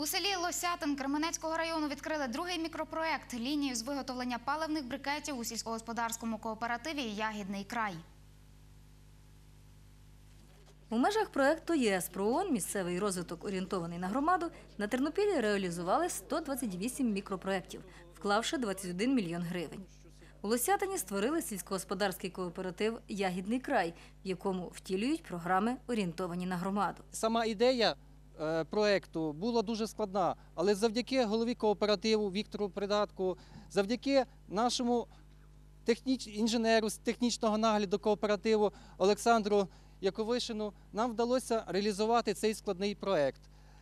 У селі Лосятин Кременецького району відкрили другий мікропроект лінію з виготовлення паливних брикетів у сільськогосподарському кооперативі Ягідний край. У межах проекту ЄС ПРООН «Місцевий розвиток орієнтований на громаду» на Тернопілі реалізували 128 мікропроєктів, вклавши 21 мільйон гривень. У Лосятині створили сільськогосподарський кооператив «Ягідний край», в якому втілюють програми, орієнтовані на громаду. Сама ідея е, проекту була дуже складна, але завдяки голові кооперативу Віктору Придатку, завдяки нашому техніч... інженеру з технічного нагляду кооперативу Олександру Яковишину, нам вдалося реалізувати цей складний проект.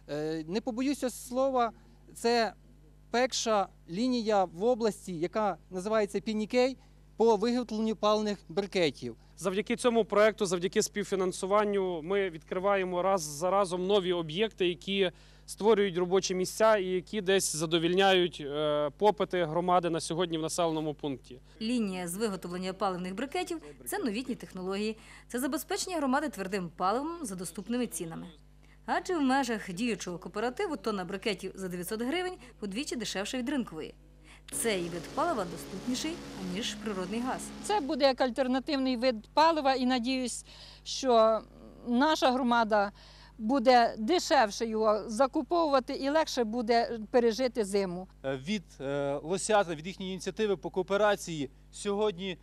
Е, Не побоюся слова, це перша лінія в області, яка називається Пінікей по виготовленню паливних брикетів. Завдяки цьому проекту, завдяки співфінансуванню, ми відкриваємо раз за разом нові об'єкти, які створюють робочі місця і які десь задовільняють е, попити громади на сьогодні в населеному пункті. Лінія з виготовлення паливних брикетів – це новітні технології. Це забезпечення громади твердим паливом за доступними цінами. Адже в межах діючого кооперативу тонна брикетів за 900 гривень удвічі дешевше від ринкової. Цей вид палива доступніший, ніж природний газ. Це буде як альтернативний вид палива, і надіюсь, що наша громада буде дешевше його закуповувати і легше буде пережити зиму. Е, від е, Лосята, від їхньої ініціативи по кооперації сьогодні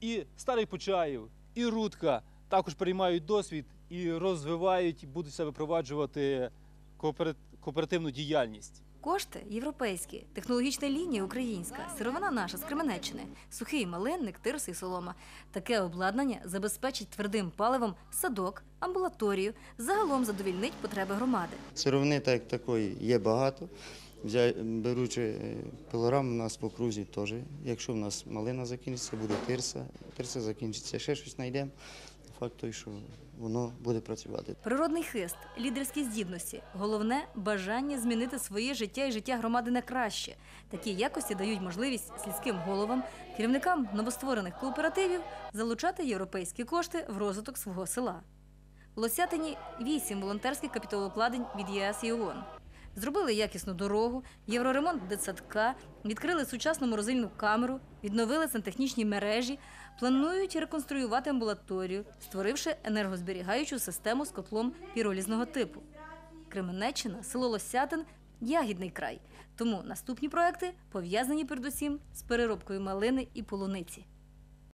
і Старий Почаїв, і Рудка також приймають досвід і розвивають, і будуть себе впроваджувати коопера- кооперативну діяльність. Кошти європейські, технологічна лінія українська, сировина наша з Кременеччини, сухий малинник, тирс і солома. Таке обладнання забезпечить твердим паливом садок, амбулаторію, загалом задовільнить потреби громади. Сировини так такої є багато. Беручи е, пилорам, у нас в окрузі теж. Якщо в нас малина закінчиться, буде тирса. Тирса закінчиться, ще щось знайдемо. Факт той, що воно буде працювати. Природний хист, лідерські здібності, головне бажання змінити своє життя і життя громади на краще. Такі якості дають можливість сільським головам, керівникам новостворених кооперативів залучати європейські кошти в розвиток свого села. В Лосятині вісім волонтерських капіталовкладень від ЄС і ООН. Зробили якісну дорогу, євроремонт дитсадка, відкрили сучасну морозильну камеру, відновили сантехнічні мережі, планують реконструювати амбулаторію, створивши енергозберігаючу систему з котлом піролізного типу. Кременеччина, село Лосятин – ягідний край. Тому наступні проекти пов'язані передусім з переробкою малини і полуниці.